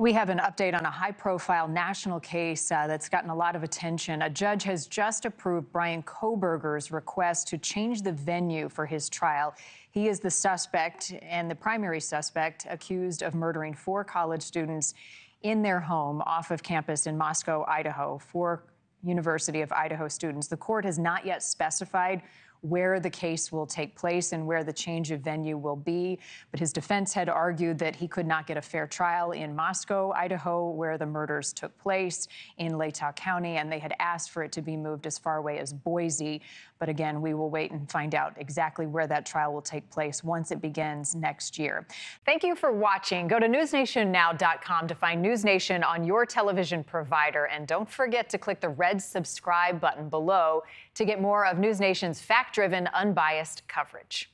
We have an update on a high profile national case uh, that's gotten a lot of attention. A judge has just approved Bryan Kohberger's request to change the venue for his trial. He is the suspect and the primary suspect accused of murdering four college students in their home off of campus in Moscow, Idaho. Four University of Idaho students. The court has not yet specified where the case will take place and where the change of venue will be. But his defense had argued that he could not get a fair trial in Moscow, Idaho, where the murders took place in Latah County, and they had asked for it to be moved as far away as Boise. But again, we will wait and find out exactly where that trial will take place once it begins next year. Thank you for watching. Go to newsnationnow.com to find News Nation on your television provider. And don't forget to click the red subscribe button below to get more of News Nation's fact driven, unbiased coverage.